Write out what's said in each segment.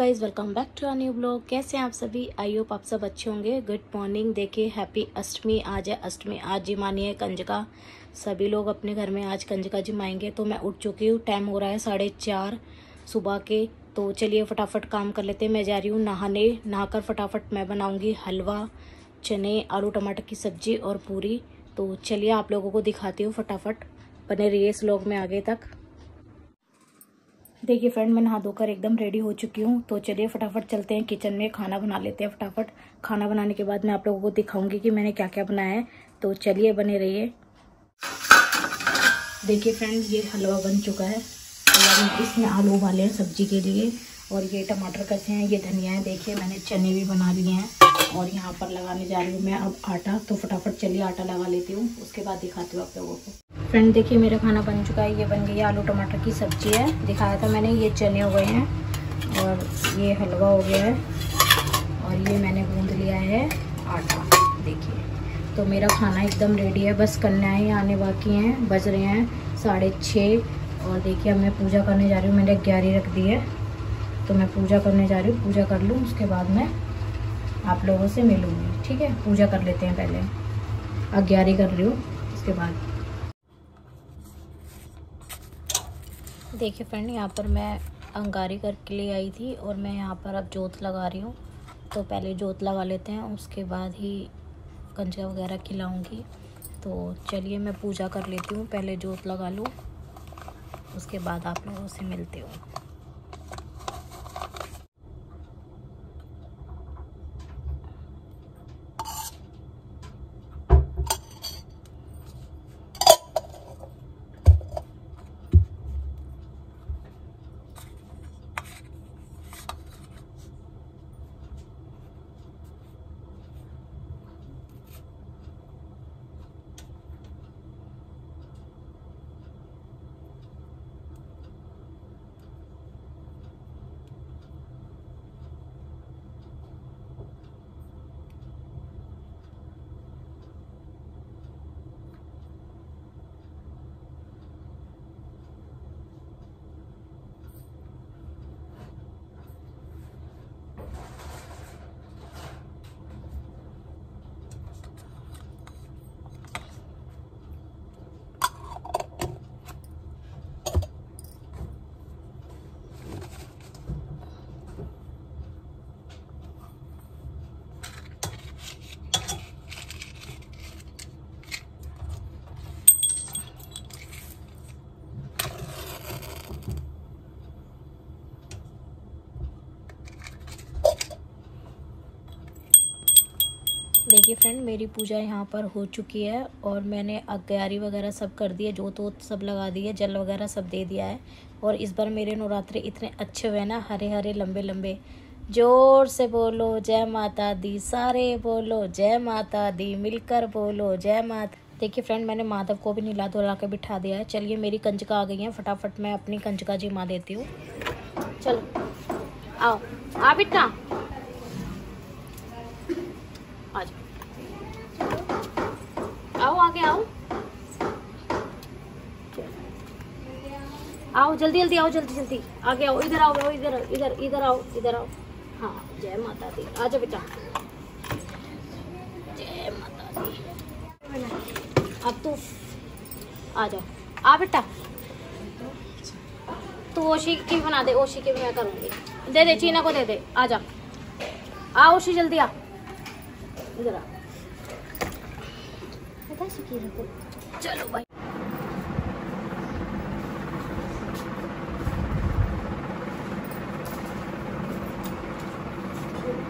Guys welcome back to new vlog कैसे हैं आप सभी? आई होप आप सब अच्छे होंगे। गुड मॉर्निंग देखिए हैप्पी अष्टमी आज है अष्टमी आज जी मानिए कंजका सभी लोग अपने घर में आज कंजका जिमाएँगे तो मैं उठ चुकी हूँ। टाइम हो रहा है साढ़े चार सुबह के तो चलिए फटाफट काम कर लेते हैं। मैं जा रही हूँ नहाने। नहाकर फटाफट मैं बनाऊँगी हलवा, चने, आलू, टमाटर की सब्ज़ी और पूरी। तो चलिए आप लोगों को दिखाती हूँ फटाफट। बने रहिए इस लोग में आगे तक। देखिए फ्रेंड मैं नहा धोकर एकदम रेडी हो चुकी हूँ। तो चलिए फटाफट चलते हैं किचन में, खाना बना लेते हैं फटाफट। खाना बनाने के बाद मैं आप लोगों को दिखाऊँगी कि मैंने क्या क्या बनाया है। तो चलिए बने रहिए। देखिए फ्रेंड ये हलवा बन चुका है। इसमें आलू उबाले हैं सब्ज़ी के लिए। और ये टमाटर कसे हैं, ये धनिया है। देखिए, मैंने चने भी बना लिए हैं। और यहाँ पर लगाने जा रही हूँ मैं अब आटा। तो फटाफट चलिए आटा लगा लेती हूँ। उसके बाद दिखाती हूँ आप लोगों को। फ्रेंड देखिए, मेरा खाना बन चुका है। ये बन गई आलू टमाटर की सब्ज़ी है। दिखाया था मैंने, ये चने हो गए हैं और ये हलवा हो गया है और ये मैंने गूंद लिया है आटा। देखिए तो मेरा खाना एकदम रेडी है। बस कन्याएँ आने बाकी हैं, बज रहे हैं साढ़े छः और देखिए, अब मैं पूजा करने जा रही हूँ। मैंने ग्यारह रख दी है तो मैं पूजा करने जा रही हूँ। पूजा कर लूँ, उसके बाद मैं आप लोगों से मिलूँगी। ठीक है? पूजा कर लेते हैं पहले। अग्यारी कर रही हूँ, उसके बाद देखिए फ्रेंड यहाँ पर मैं अंगारी करके ले आई थी और मैं यहाँ पर अब जोत लगा रही हूँ। तो पहले जोत लगा लेते हैं, उसके बाद ही कंजा वगैरह खिलाऊँगी। तो चलिए मैं पूजा कर लेती हूँ, पहले जोत लगा लूँ, उसके बाद आप लोगों से मिलती हूँ। देखिए फ्रेंड मेरी पूजा यहाँ पर हो चुकी है और मैंने अग्यारी वगैरह सब कर दिए जोत वोत सब लगा दिए जल वगैरह सब दे दिया है। और इस बार मेरे नवरात्रे इतने अच्छे हुए ना हरे हरे लंबे लंबे ज़ोर से बोलो, जय माता दी, सारे बोलो, जय माता दी, मिलकर बोलो, जय माता। देखिए फ्रेंड मैंने माधव को भी नीला धोला के बिठा दिया है। चलिए, मेरी कंजका आ गई है, फटाफट मैं अपनी कंजका जी माँ देती हूँ। चलो, आओ आ बिटा आओ आगे आओ आओ जल्दी जल्दी आओ जल्दी जल्दी। आगे आओ इधर आओ आओ इधर इधर इधर आओ इधर आओ। हाँ जय माता दी। आ जाओ बेटा। जय माता दी। अब तू आ जाओ। आ बेटा। तू ओशी की बना दे ओशी की भी मैं करूँगी। दे दे चीना को दे दे। आ जा। आ ओशी जल्दी आ। इधर आ। चलो भाई उसी हाथ है बंधवाने जिस पे भी बंधवाते हैं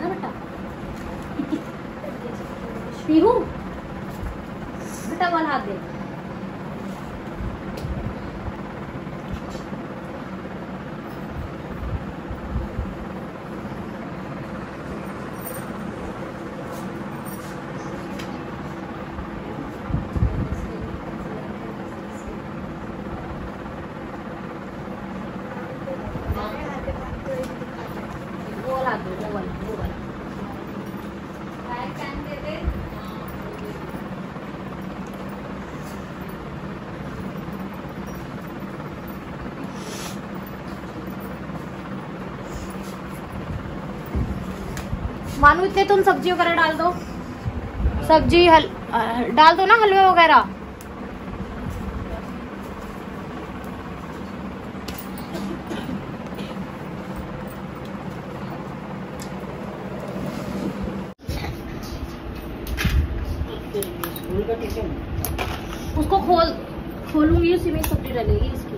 ना बेटा पीहू बेटा वाला हाथ वाला दो वो वाला वो वाला मानू, इतने तुम सब्जियों वगैरह डाल दो। सब्ज़ी हल डाल दो ना, हलवे वगैरह। उसको खोल खोलूँगी उसी में सब्ज़ी डलेगी इसकी।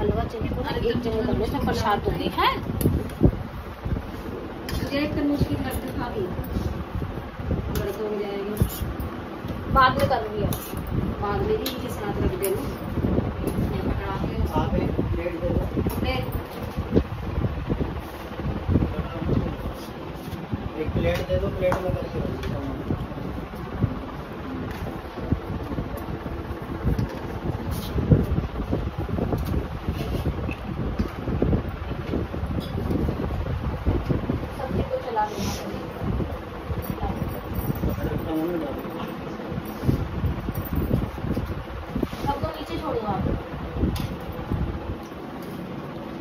हलवा चाहिए एक जगह प्रसाद है। हो। जाएगी। बाद में करूँगी बाद में ही के साथ रख देना। पकड़ा के। प्लेट दे दो ले एक प्लेट दे दो प्लेट में करके रख देता हूँ। सब्ज़ी को चला देना रखता हूँ ना डाल दो। सबको नीचे छोड़ूँगा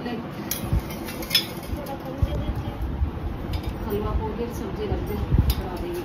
ले फिर सब्ज़ी रख दे